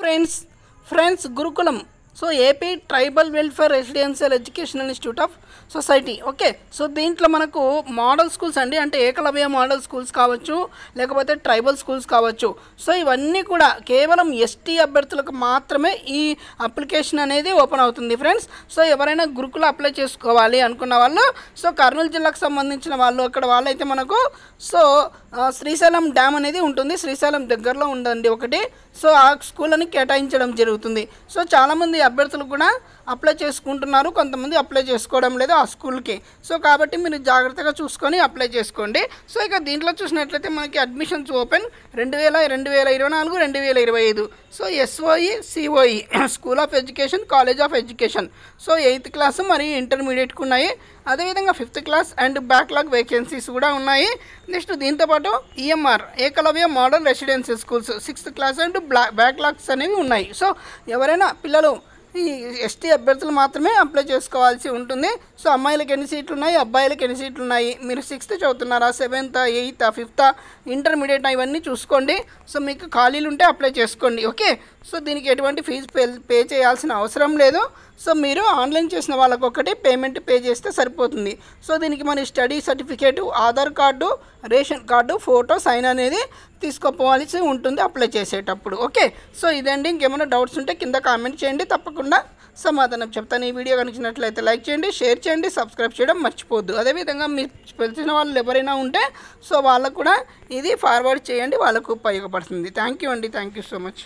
Friends friends గురుకులం. So AP tribal welfare residential educational institute of society okay so దీంట్లో మనకు model schools అండి. అంటే ఏకలవ్య మోడల్ స్కూల్స్ కావచ్చు లేకపోతే ట్రైబల్ స్కూల్స్ కావచ్చు. సో ఇవన్నీ కూడా కేవలం ఎస్టీ అభ్యర్థులకు మాత్రమే ఈ అప్లికేషన్ అనేది ఓపెన్ అవుతుంది ఫ్రెండ్స్ సో ఎవరైనా గురుకులు అప్లై చేసుకోవాలి అనుకున్న వాళ్ళు సో కర్నూలు జిల్లాకు సంబంధించిన వాళ్ళు అక్కడ వాళ్ళైతే మనకు సో శ్రీశైలం డ్యామ్ అనేది ఉంటుంది. శ్రీశైలం దగ్గరలో ఉండండి ఒకటి. సో ఆ స్కూల్ అని కేటాయించడం జరుగుతుంది. సో చాలామంది అభ్యర్థులు కూడా అప్లై చేసుకుంటున్నారు. కొంతమంది అప్లై చేసుకోవడం లేదు ఆ స్కూల్కి సో కాబట్టి మీరు జాగ్రత్తగా చూసుకొని అప్లై చేసుకోండి. సో ఇక దీంట్లో చూసినట్లయితే మనకి అడ్మిషన్స్ ఓపెన్ రెండు వేల రెండు వేల ఇరవై నాలుగు రెండు వేల ఇరవై ఐదు. So SOE COE school of education college of education so eighth class మరియు ఇంటర్మీడియట్కి ఉన్నాయి. అదేవిధంగా fifth class and backlog vacancies కూడా ఉన్నాయి. నెక్స్ట్ దీంతోపాటు EMR Eklavya model residency schools sixth class and blah backlogs అనేవి ఉన్నాయి. సో ఎవరైనా పిల్లలు ఈ ఎస్టీ అభ్యర్థులు మాత్రమే అప్లై చేసుకోవాల్సి ఉంటుంది. సో అమ్మాయిలకు ఎన్ని సీట్లు ఉన్నాయి? అబ్బాయిలకు ఎన్ని సీట్లు ఉన్నాయి? మీరు సిక్స్త్ చదువుతున్నారా? సెవెంత్ ఎయిత్ ఫిఫ్త్ ఇంటర్మీడియట్ ఇవన్నీ చూసుకోండి. సో మీకు ఖాళీలు ఉంటే అప్లై చేసుకోండి. ఓకే? సో దీనికి ఎటువంటి ఫీజు పే పే చేయాల్సిన అవసరం లేదు. సో మీరు ఆన్లైన్ చేసిన వాళ్ళకి ఒకటి పేమెంట్ పే చేస్తే సరిపోతుంది. సో దీనికి మన study certificate Aadhaar card ration card photo sign అనేది తీసుకోపోవాల్సి ఉంటుంది అప్లై చేసేటప్పుడు. ఓకే సో ఇదండి. ఇంకేమైనా డౌట్స్ ఉంటే కింద కామెంట్ చేయండి. తప్పకుండా సమాధానం చెప్తాను. ఈ వీడియో కనిచ్చినట్లయితే లైక్ చేయండి షేర్ చేయండి సబ్స్క్రైబ్ చేయడం మర్చిపోద్దు అదేవిధంగా మీకు తెలిసిన వాళ్ళు ఎవరైనా ఉంటే సో వాళ్ళకు కూడా ఇది ఫార్వర్డ్ చేయండి. వాళ్ళకు ఉపయోగపడుతుంది. థ్యాంక్ యూ అండి. Thank you so much